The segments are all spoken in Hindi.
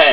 है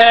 है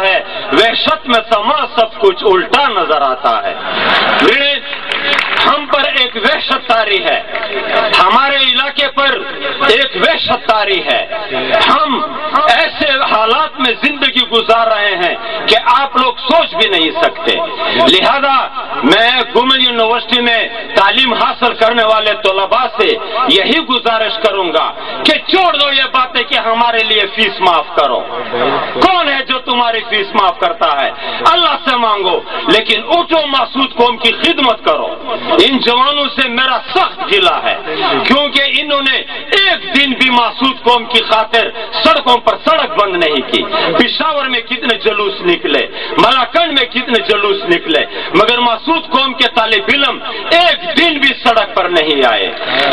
है वहशत में समा सब कुछ उल्टा नज़र आता है। हम पर एक वहशत तारी है। हमारे इलाके पर एक वहशत तारी है। हम ऐसे हालात में ज़िंदगी गुजार कि आप लोग सोच भी नहीं सकते। लिहाजा मैं गुमन यूनिवर्सिटी में तालीम हासिल करने वाले तलबा से यही गुजारिश करूँगा कि छोड़ दो ये बातें कि हमारे लिए फ़ीस माफ़ करो। कौन है जो तुम्हारी फ़ीस माफ़ करता है? अल्लाह से मांगो, लेकिन उठो मासूद कौम की खिदमत करो। इन जवानों से मेरा सख्त गिला है, क्योंकि इन्होंने दिन भी मासूद कौम की खातिर सड़कों पर सड़क बंद नहीं की। पिशावर में कितने जलूस निकले, मलाकंड में कितने जलूस निकले, मगर मासूद कौम के तालिब इलम एक दिन भी सड़क पर नहीं आए।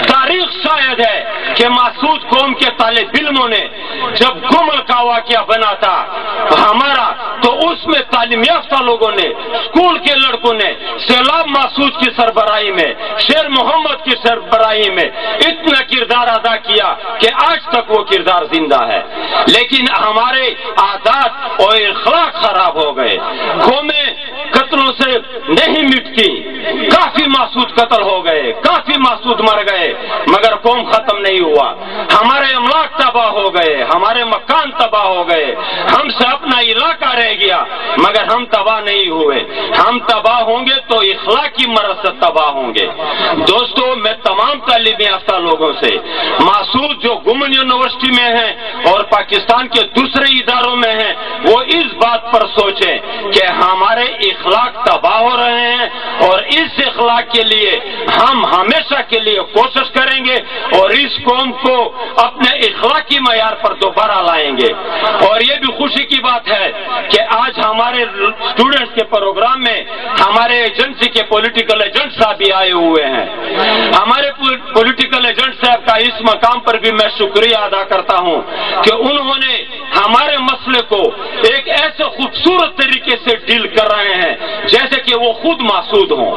तारीख शायद है कि मासूद कौम के तालिब इलमों ने जब गुमल का वाक्य बना था, हमारा तो उसमें तालीम याफ्ता लोगों ने, स्कूल के लड़कों ने, सैलाब मासूद की सरबराही में, शेर मोहम्मद की सरबराही में इतना किरदार अदा किया कि आज तक वो किरदार ज़िंदा है। लेकिन हमारे आदात और इखला खराब हो गए। घूमे कतलों से नहीं मिटती। काफ़ी मासूद कत्ल हो गए, काफ़ी मासूद मर गए, मगर कौम खत्म नहीं हुआ। हमारे अमलाक तबाह हो गए, हमारे मकान तबाह हो गए। हमसे अपना इलाका रह गया, मगर हम तबाह नहीं हुए। हम तबाह होंगे तो इखलाकी मरद से तबाह होंगे। दोस्तों, मैं तमाम तालीम याफ्ता लोगों से, मासूद जो गुमन यूनिवर्सिटी में है और पाकिस्तान के दूसरे इदारों में है, वो इस बात पर सोचें कि हमारे इखलाक तबाह हो रहे हैं और इस इखलाक के लिए हम हमेशा के लिए कोशिश करेंगे और इस कौम को अपने इखलाकी मैार पर दोबारा लाएँगे। और ये भी खुशी की बात है कि आज हमारे स्टूडेंट्स के प्रोग्राम में हमारे एजेंसी के पॉलिटिकल एजेंट साहब भी आए हुए हैं। हमारे पॉलिटिकल एजेंट साहब का इस मकाम पर भी मैं शुक्रिया अदा करता हूँ कि उन्होंने हमारे मसले को एक ऐसे खूबसूरत तरीके से डील कर रहे हैं, जैसे कि वो खुद मासूद हों।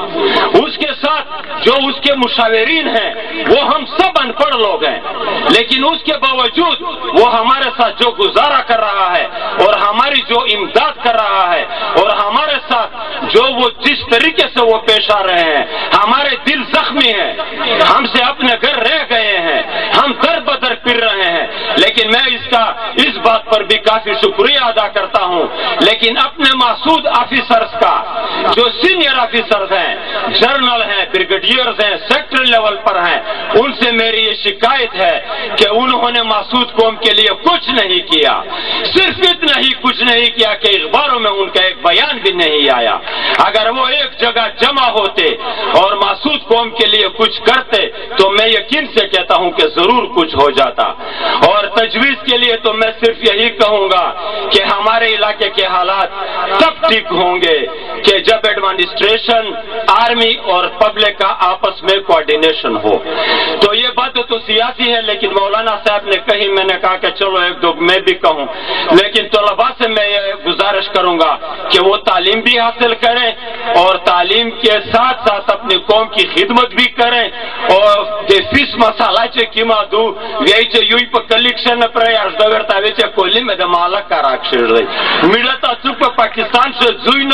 उसके साथ जो उसके मुशावरीन हैं, वो हम सब अनपढ़ लोग हैं। लेकिन उसके बावजूद वो हमारे साथ जो गुजारा कर रहा है और हमारी जो इमदाद कर रहा है और हमारे साथ जो वो जिस तरीके से वो पेश आ रहे हैं, हमारे दिल जख्मी है। हमसे अपने घर रह गए हैं हम दर बदर फिर रहे हैं लेकिन मैं इसका, इस बात पर भी काफ़ी शुक्रिया अदा करता हूँ। लेकिन अपने मासूद ऑफिसर्स का, जो सीनियर ऑफिसर्स हैं, जर्नल हैं, ब्रिगेडियर्स हैं सेक्टर लेवल पर हैं, उनसे मेरी ये शिकायत है कि उन्होंने मासूद कौम के लिए कुछ नहीं किया। सिर्फ़ इतना ही कुछ नहीं किया कि अखबारों में उनका एक बयान भी नहीं आया। अगर वो एक जगह जमा होते और मासूद कौम के लिए कुछ करते तो मैं यकीन से कहता हूँ कि ज़रूर कुछ हो जाता। और तजवीज के लिए तो मैं सिर्फ़ यही कहूँगा कि हमारे इलाके के हालात तब ठीक होंगे कि जब एडमिनिस्ट्रेशन, आर्मी और पब्लिक का आपस में कोऑर्डिनेशन हो। तो ये बात तो सियासी है, लेकिन मौलाना साहब ने कहीं मैंने कहा कि चलो एक दो मैं भी कहूँ। लेकिन तलबा से मैं ये गुजारिश करूँगा कि वो तालीम भी हासिल करें और तालीम के साथ साथ अपनी कौम की खिदमत भी करें और फ़ीस मसालाचे कि दू वे चे यू कलेक्शन प्रयास चे कोली में माला मालक का राक्षर रही। मिला तो चुप पाकिस्तान से जुई न